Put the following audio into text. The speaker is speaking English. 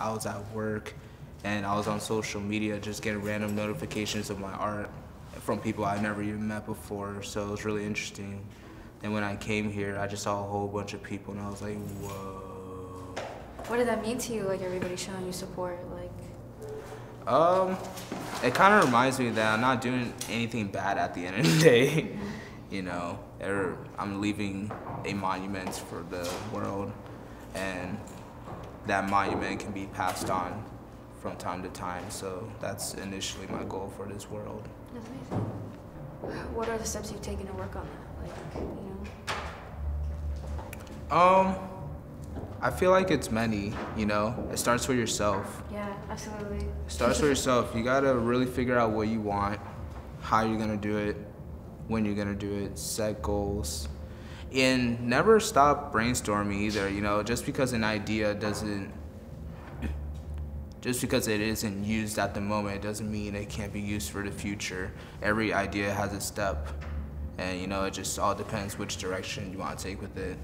I was at work and I was on social media just getting random notifications of my art from people I never even met before. So it was really interesting. And when I came here, I just saw a whole bunch of people and I was like, whoa. What did that mean to you? Like everybody showing you support, like. Um, it kind of reminds me that I'm not doing anything bad at the end of the day. you know, I'm leaving a monument for the world, and that monument can be passed on from time to time. So that's initially my goal for this world. That's amazing. What are the steps you've taken to work on that? Like, you know. Um, I feel like it's many. You know, it starts with yourself. Yeah, absolutely. It starts with yourself. You gotta really figure out what you want, how you're gonna do it, when you're gonna do it, set goals, and never stop brainstorming either. You know, just because an idea doesn't, just because it isn't used at the moment, doesn't mean it can't be used for the future. Every idea has a step, and you know, it just all depends which direction you want to take with it.